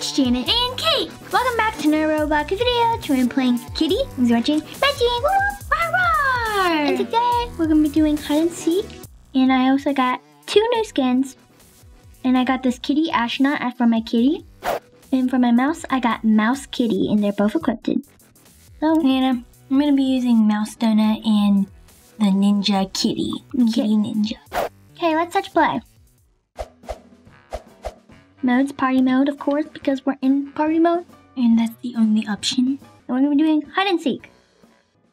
it's Janet and Kate. Welcome back to another Roblox video. Today I'm playing Kitty, who's watching Matching. And today we're gonna be doing hide and seek. And I also got two new skins. And I got this Kitty astronaut for my kitty. And for my mouse, I got Mouse Kitty, and they're both equipped. So, And I'm gonna be using Mouse Donut and the Ninja Kitty. Kitty Ninja. okay, let's touch play. Mode's party mode, of course, because we're in party mode. And that's the only option. And we're gonna be doing hide and seek.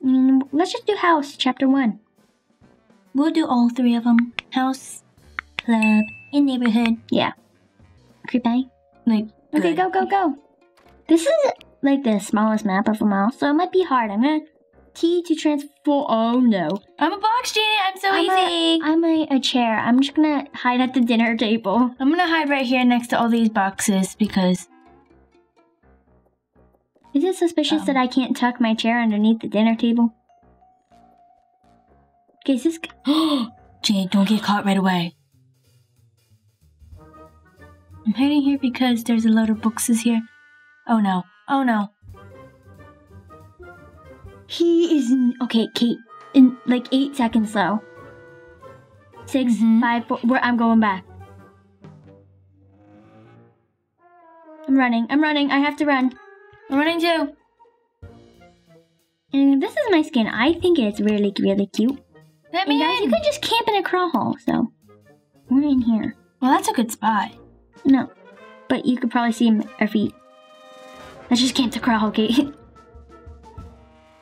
Mm, let's just do house, chapter one. We'll do all three of them. House, club, and neighborhood. Yeah. Creepy. Like, Okay, good. go, go, go. This is like the smallest map of them all, so it might be hard. I'm gonna T to transform. Oh no. I'm a box, Janet. I'm so I'm easy. A, I'm a, a chair. I'm just gonna hide at the dinner table. I'm gonna hide right here next to all these boxes because Is it suspicious Um. that I can't tuck my chair underneath the dinner table? Okay, is this. Janet, don't get caught right away. I'm hiding here because there's a load of boxes here. Oh no. Oh no. He is. In, okay, Kate. In like eight seconds though. 6 Mhm. five, four. Where I'm going back. I'm running. I'm running. I have to run. I'm running too. And this is my skin. I think it's really, really cute. Let me guys, you in. can just camp in a crawl hole. So we're in here. Well, that's a good spot. No, but you could probably see our feet. Let's just camp the crawl hole, Kate.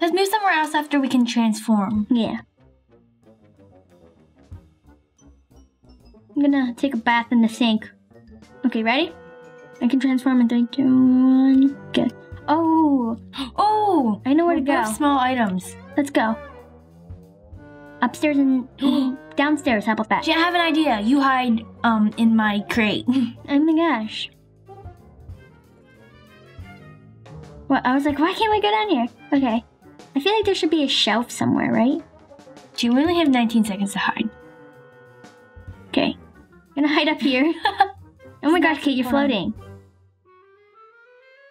Let's move somewhere else after we can transform. yeah. I'm gonna take a bath in the sink. Okay, ready? I can transform in three, two, one. Good. Oh, Oh, I know where we to go. have small items. Let's go. Upstairs and downstairs. How about that? I have an idea. You hide um in my crate. Oh my gosh. What? I was like, why can't we go down here? Okay. I feel like there should be a shelf somewhere, right? Gee, we only have 19 seconds to hide. Okay. I'm gonna hide up here. oh my gosh, Kate, you're floating.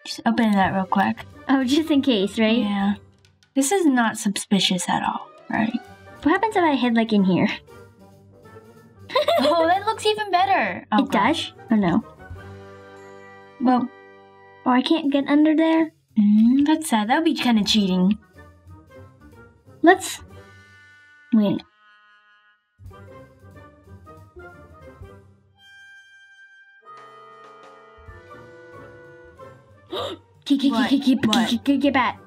Just open that real quick. Oh, just in case, right? Yeah. This is not suspicious at all, right? What happens if I hid like in here? oh, that looks even better. Oh, it does? Oh no. Well, Oh, I can't get under there? mm, that's sad. That would be kind of cheating. Let's. Wait. Get, get, get, get, get, get, get, get back.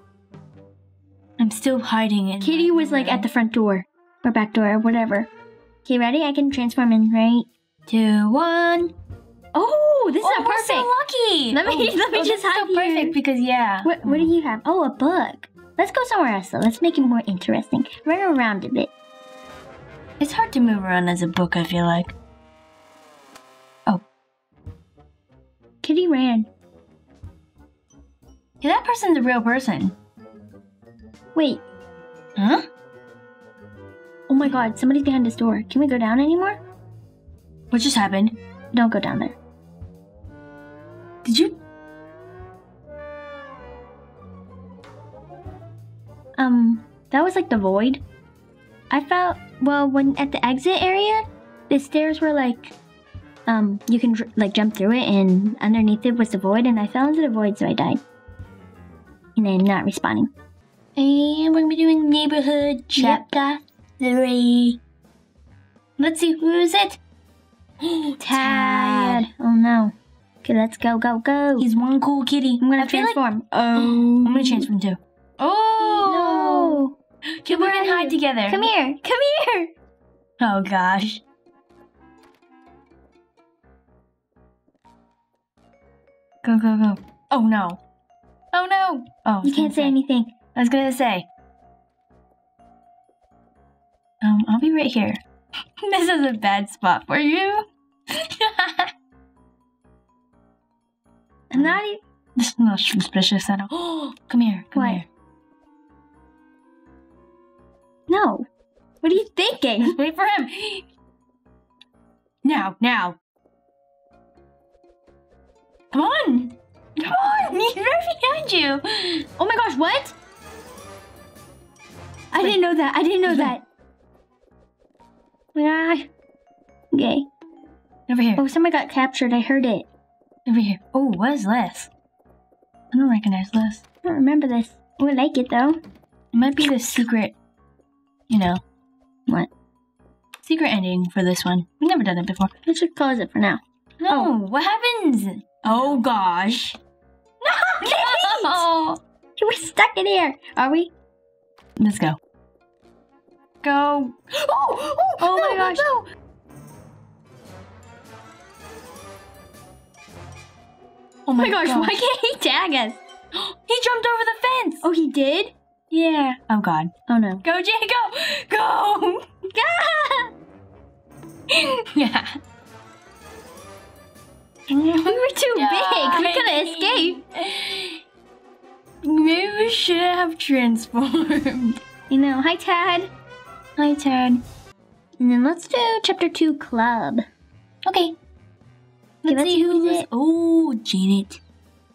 I'm still hiding in. Kitty was like at the front door or back door or whatever. Okay, ready? I can transform in, right? two, one. Oh, this oh, is we're perfect. so lucky. Let me- Oh, let me oh, just hide so perfect because yeah. What, what do you have? Oh, a book. Let's go somewhere else though. Let's make it more interesting. Run around a bit. It's hard to move around as a book. I feel like. Oh. Kitty ran. Yeah, that person's a real person. Wait. Huh? Oh my god, somebody's behind this door. Can we go down anymore? What just happened? Don't go down there. Was like the void. I felt well when at the exit area, the stairs were like, um, you can like jump through it, and underneath it was the void, and I fell into the void, so I died. And then not respawning. And we're gonna be doing neighborhood chapter three. Let's see who's it. Tad. Oh no. Okay, let's go, go, go. He's one cool kitty. I'm gonna I feel like- transform. I'm gonna transform too. Oh, no. Okay, we can hide together. Come here. Come here. Oh gosh. Go go go. Oh no. Oh no. Oh, You can't say gonna anything. I was gonna say. Um, I'll be right here. this is a bad spot for you. I'm not even. this is not suspicious at all. come here. Come What? here. No. What are you thinking? Wait for him. Now, now. Come on. Come on, he's right behind you. Oh my gosh, what? I didn't know that. I didn't know that. Yeah. Okay. Over here. Oh, somebody got captured. I heard it. Over here. Oh, what is this? I don't recognize this. I don't remember this. I would like it though. It might be the secret, you know, What? secret ending for this one. We've never done it before. Let's just close it for now. No, oh. what happens? Oh gosh. No! We're stuck in here. Are we? Let's go. Go. Oh, oh, Oh my no, gosh. no. Oh Oh my gosh, why can't he tag us? He jumped over the fence. Oh, he did? Yeah. Oh god. Oh no. Go, Jay, go! Go! yeah. we were too big. We couldn't escape. Maybe we should have transformed. You know, hi Tad. Hi, Tad. And then let's do chapter two club. Okay. Let's let's see who who's it. Oh, Janet.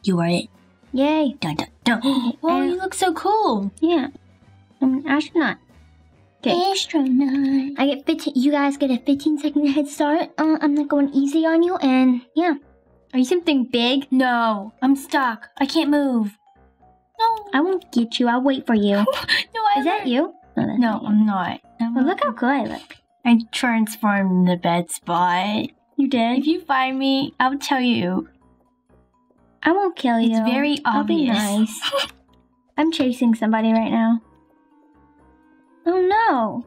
You are it. Yay. Dun dun dun. Oh, you look so cool. Yeah. I'm an astronaut. Okay. Astronaut. I get 15, you guys get a 15 second head start. Uh, I'm not going easy on you, and yeah. Are you something big? No, I'm stuck. I can't move. No. I won't get you. I'll wait for you. no, I Is that you? No, no not you. I'm not. Well, look how cool I look. I transformed the bed spot. You did? If you find me, I'll tell you. I won't kill you. It's very I'll be obvious. nice. I'm chasing somebody right now. Oh no.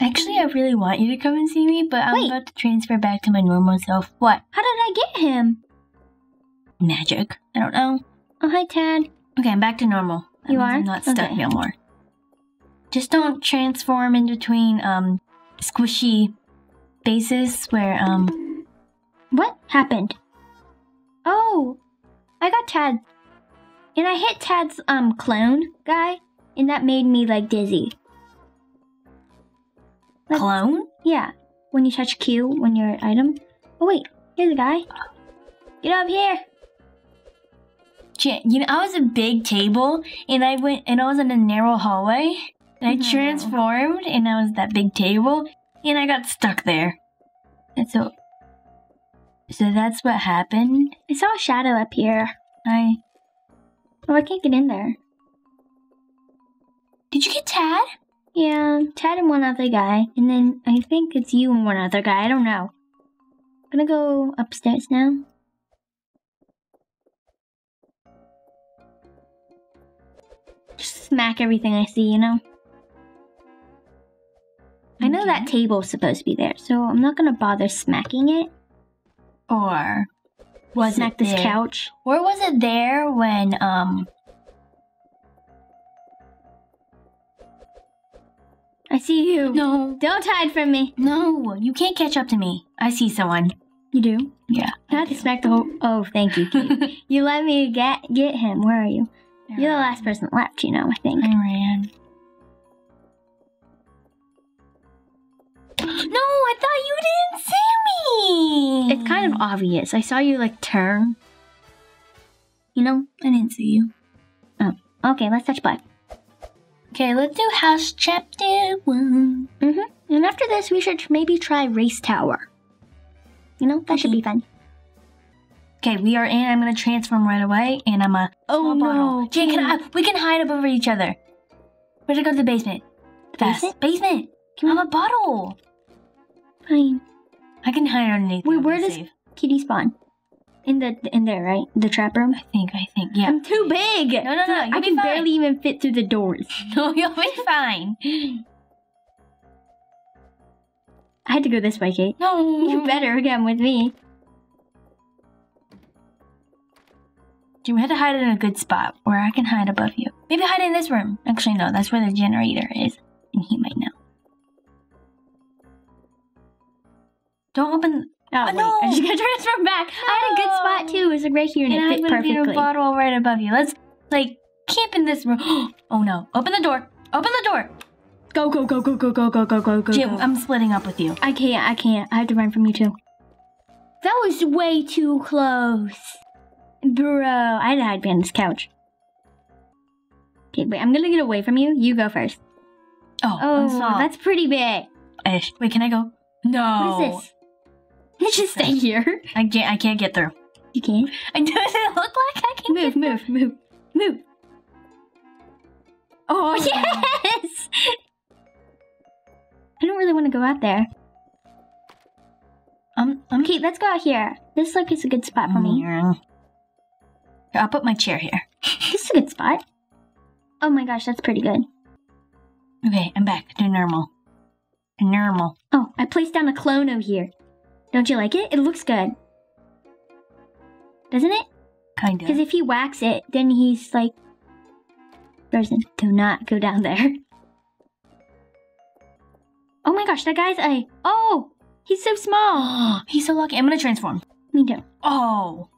Actually, I really want you to come and see me, but I'm Wait. about to transfer back to my normal self. What? How did I get him? Magic? I don't know. Oh, hi, Tad. Okay, I'm back to normal. That You are? I'm not stuck Okay. no more. Just don't transform in between um squishy bases where um What happened? Oh, I got Tad. And I hit Tad's um clone guy, and that made me like dizzy. Like- clone. Yeah, when you touch Q when you're item. Oh wait, here's a guy. Get up here. You know, I was a big table, and I went and I was in a narrow hallway, and I No. transformed, and I was that big table, and I got stuck there. And so, so that's what happened. I saw a shadow up here. I Oh, I can't get in there. did you get Tad? Yeah, Tad and one other guy, and then I think it's you and one other guy. I don't know. I'm gonna go upstairs now. Just smack everything I see, you know? I know that table's supposed to be there, so I'm not gonna bother smacking it. Or was it this there? couch. Or was it there when um I see you. No Don't hide from me. No, you can't catch up to me. I see someone. You do? Yeah. I have to smack the whole. Oh, thank you, Kate. you let me get get him. Where are you? You're the last person left, you know, I think. I ran. No, I thought you didn't see me. It's kind of obvious. I saw you like turn. You know? I didn't see you. Oh. Okay, let's touch play. Okay, let's do house chapter one. Mm-hmm. And after this, we should maybe try Race Tower. You know, that should be fun. Okay, we are in. I'm gonna transform right away, and I'm a Oh, no, Jay, can I, we can hide up over each other. We're gonna go to the basement. Fast. Basement? Basement. I'm a bottle. Fine. I can hide underneath. Wait, where does safe. Kitty spawn? In the in there, right? The trap room. I think. I think. Yeah. I'm too big. No, no, no, I can fine. barely even fit through the doors. no, you'll be fine. I had to go this way, Kate. No. You better come with me. Do we have to hide in a good spot where I can hide above you? Maybe hide in this room. Actually, no, that's where the generator is, and he might know. Don't open. Oh, Oh, wait. no. I just got transferred back. I had a good spot too. It was like right here and, And it I'm fit gonna be in a bottle right above you. Let's like camp in this room. oh no! Open the door. Open the door. Go, go, go, go, go, go, go, go, go, go. Jim. I'm splitting up with you. I can't. I can't. I have to run from you too. That was way too close. Bro, I had to hide behind this couch. Okay, wait, I'm gonna get away from you. You go first. Oh, Oh, that's pretty big. Ish. Wait, can I go? No. What is this? Let's just stay here. I can't. I can't get through. You can. I doesn't look like I can. Move, move, move, move. Oh, yes! I don't really want to go out there. Um, I'm Okay, let's go out here. This like is a good spot for me. Here, I'll put my chair here. This is a good spot. Oh my gosh, that's pretty good. Okay, I'm back to normal. To normal. Oh, I placed down a clono here. Don't you like it? It looks good. Doesn't it? Kind of. Because if he whacks it, then he's like frozen. Do not go down there. Oh my gosh, that guy's a. Oh, he's so small. He's so lucky. I'm gonna transform. Me too. Oh.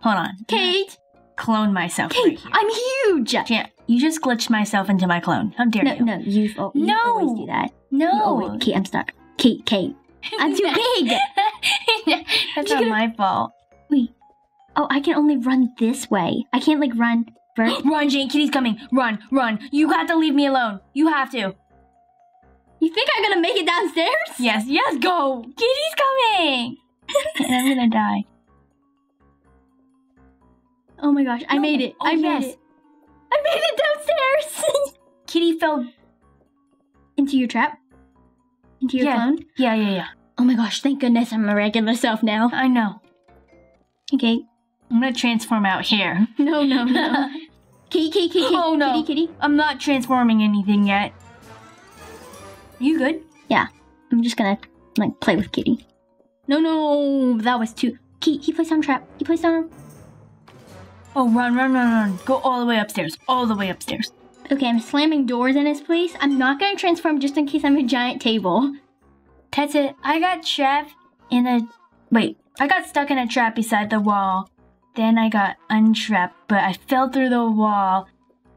Hold on. Kate, Clone myself right Kate, here. I'm huge. Can't. You just glitched myself into my clone. How dare No, you? no, you, oh, you No. always do that. No. always, Kate, I'm stuck. Kate, Kate, I'm too big. That's not gonna- my fault. Wait. Oh, I can only run this way. I can't like run. Vert- Run, Jane. Kitty's coming. Run, run. You have to leave me alone. You have to. you think I'm gonna make it downstairs? Yes, yes, go. Kitty's coming. and I'm gonna die. Oh my gosh, I made it. Oh, I made yes. it. I made it downstairs. Kitty fell. Into your trap? Into your Yeah. clone? Yeah, yeah, yeah. Oh my gosh, thank goodness I'm a regular self now. I know. Okay. I'm gonna transform out here. No, no, no. kitty, kitty, kitty, kitty. Oh, no. Kitty, kitty. I'm not transforming anything yet. You good? Yeah. I'm just gonna like play with Kitty. No, no, that was too. He, he placed on trap. He placed on. Oh, run, run, run, run. Go all the way upstairs. All the way upstairs. Okay, I'm slamming doors in his place. I'm not gonna transform just in case I'm a giant table. That's it. I got trapped in a. Wait. I got stuck in a trap beside the wall. Then I got untrapped, but I fell through the wall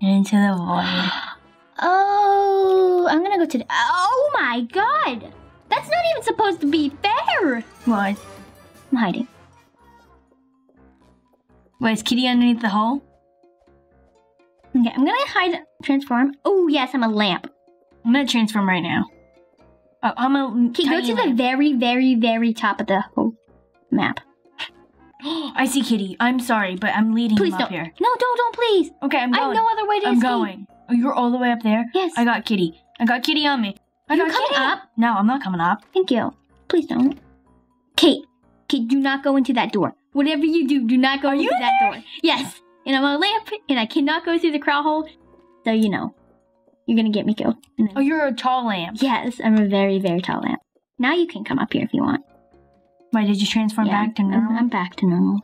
into the void. Oh, I'm gonna go to. The... Oh my god, that's not even supposed to be fair. What? I'm hiding. Wait, is Kitty underneath the hole? Okay, I'm gonna hide. Transform. Oh yes, I'm a lamp. I'm gonna transform right now. Oh, I'm a. Okay, go to the very, very, very top of the whole map. I see Kitty. I'm sorry, but I'm leading Please him don't. up here. No, don't, don't, please. Okay, I'm going. I have no other way to I'm escape. going. Oh, you're all the way up there? Yes. I got Kitty. I got Kitty on me. I You got coming Kitty. up? No, I'm not coming up. Thank you. Please don't. Kate, Kate, do not go into that door. Whatever you do, do not go Are into that there? door. Yes. And I'm a lamp, and I cannot go through the crowd hole. So you know, you're gonna get me then- Oh, you're a tall lamp. Yes, I'm a very, very tall lamp. Now you can come up here if you want. Why did you transform Yeah, back to normal? I'm back to normal.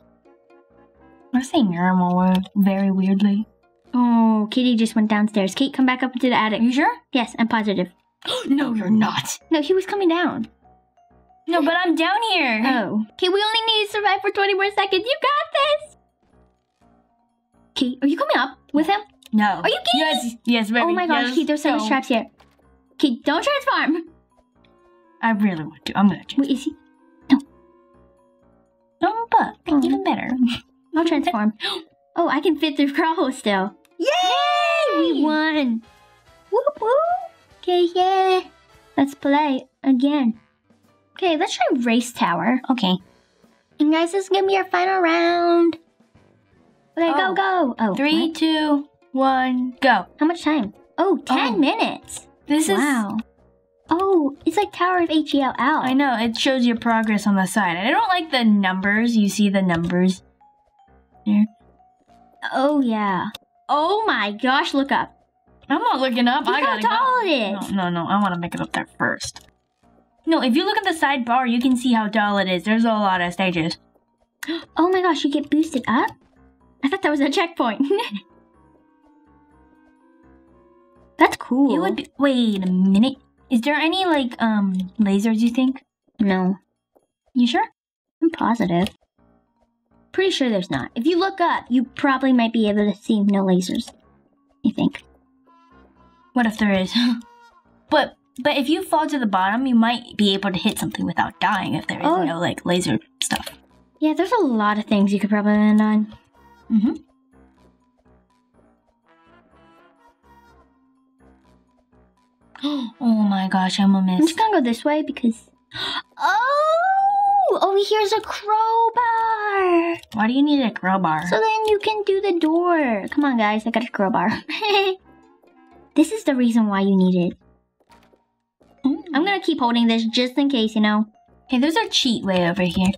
I say normal word very weirdly. Oh, Kitty just went downstairs. Kate, come back up into the attic. Are you sure? Yes, I'm positive. no, you're not. No, he was coming down. No, but I'm down here. Oh. Okay, we only need to survive for 20 more seconds. You got this! Kate, are you coming up with him? no. Are you kidding Yes, yes, baby. oh my gosh, yes, Kate, there's so much traps here. Kate, don't transform! I really want to. I'm gonna transform. Wait, is he? No. Oh, but Oh. even better. I'll transform. oh, I can fit through crawl hole still. Yay! We won! Whoop whoop! Okay, yeah. Let's play again. Okay, let's try Race Tower. Okay. And guys, this is gonna be our final round. Okay, Oh. go, go! Oh, Three, what? two, one, go. How much time? Oh, 10 Oh. minutes! This is. wow. Oh, it's like Tower of HELL. I know it shows your progress on the side. I don't like the numbers. You see the numbers. Here. Oh, yeah. Oh my gosh, look up. I'm not looking up. Look I how gotta tall go. it is. No, no, no. I want to make it up there first. No, if you look at the sidebar, you can see how tall it is. There's a lot of stages. Oh my gosh, you get boosted up? I thought that was a checkpoint. That's cool. It would be. Wait a minute. Is there any like um lasers? You think? No, You sure? I'm positive. Pretty sure there's not. If you look up, you probably might be able to see no lasers. I think. What if there is? but But if you fall to the bottom, you might be able to hit something without dying if there is Oh. no like laser stuff. Yeah, there's a lot of things you could probably land on. Mm-hmm. oh my gosh, I'm a I'm miss. just gonna go this way because. Oh! Over here's a crowbar! Why do you need a crowbar? So then you can do the door. Come on, guys, I got a crowbar. this is the reason why you need it. I'm gonna keep holding this just in case, you know. Hey, there's a cheat way over here.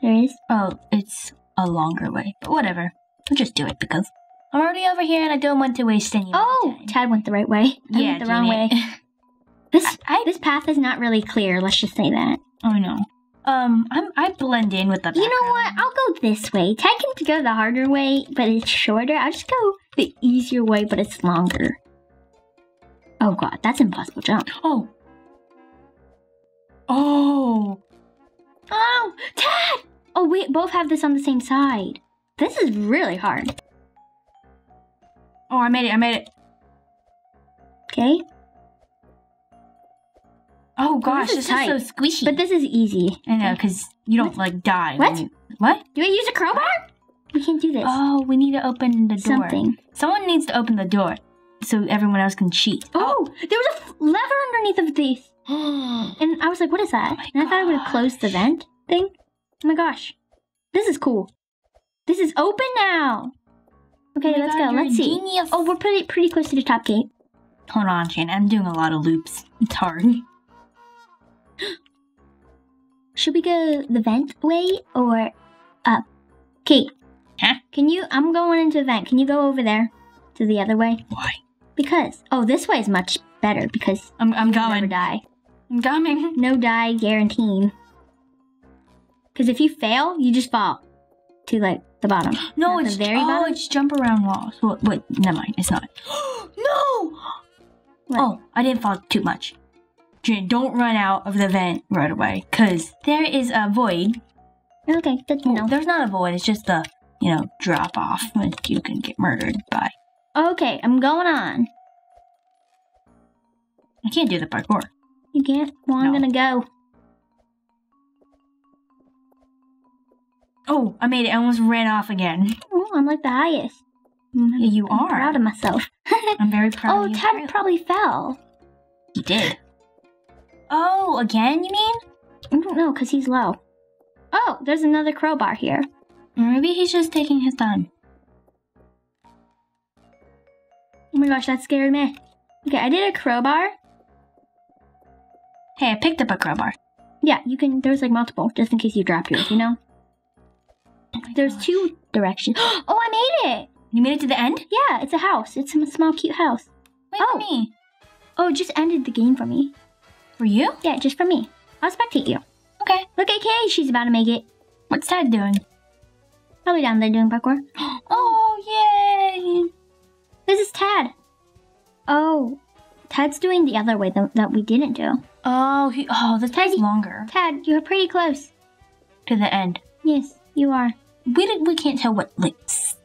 There is. Oh, it's a longer way, but whatever. I'll just do it because I'm already over here and I don't want to waste any. Oh, time. Tad went the right way. I yeah, went the wrong dang way. This I, this path is not really clear. Let's just say that. Oh no. Um, I'm I blend in with the. You know what? I'll go this way. Tad can go the harder way, but it's shorter. I'll just go the easier way, but it's longer. Oh god, that's impossible jump. Oh. Oh. Oh, Tad! Oh, we both have this on the same side. This is really hard. Oh, I made it. I made it. Okay, Oh gosh, is this, is so squishy. but this is easy. I know, because you don't like die. What? you- what? Do I use a crowbar? We can't do this. Oh, we need to open the door. Something. Someone needs to open the door so everyone else can cheat. Oh, there was a f- lever underneath of this. Oh. And I was like, what is that? Oh and I thought I would have closed the vent thing. Oh my gosh. This is cool. This is open now. Okay, Oh let's God, go. Let's see. genius. Oh, we're pretty pretty close to the top gate. Hold on, Shane. I'm doing a lot of loops. It's hard. Should we go the vent way or up? Kate. Huh? Can you I'm going into the vent. Can you go over there to the other way? Why? Because oh this way is much better because I'm, I'm you never die. I'm coming. No die guaranteed. Because if you fail, you just fall to like the bottom. No, the it's very oh, bottom? it's jump around walls. Well, wait, never mind. It's not. no. What? Oh, I didn't fall too much. Jen, don't run out of the vent right away, cause there is a void. Okay, to Well, know. There's not a void. It's just a you know drop off that you can get murdered by. Okay, I'm going on. I can't do the parkour. You can't? Well, I'm No. gonna go. Oh, I made it. I almost ran off again. Oh, I'm like the highest. Yeah, you I'm are. proud of myself. I'm very proud oh, of you. Tad probably fell. He did. Oh, again? You mean? I don't know, because he's low. Oh, there's another crowbar here. Maybe he's just taking his time. Oh my gosh, that scared me. Okay, I did a crowbar. Hey, I picked up a crowbar. Yeah, you can, there's like multiple, just in case you drop yours, you know? There's two directions. Oh, I made it! You made it to the end? Yeah, it's a house. It's a small, cute house. Wait Oh. for me. Oh, it just ended the game for me. For you? Yeah, just for me. I'll spectate you. Okay. Look at Kay, she's about to make it. What's Tad doing? Probably down there doing parkour. Oh, yay! This is Tad. Oh, Tad's doing the other way that, that we didn't do. Oh, he, oh, this takes longer Tad, you're pretty close. to the end. Yes, you are. We we can't tell what like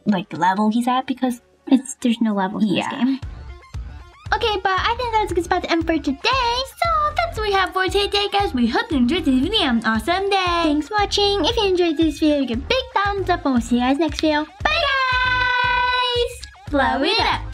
like level he's at because It's there's no level in Yeah. this game. Okay, but I think that's a good spot to end for today. So that's what we have for today, guys. We hope you enjoyed this video. Have an awesome day. Thanks for watching. If you enjoyed this video, give a big thumbs up, and we'll see you guys next video. Bye, guys. Blow it up.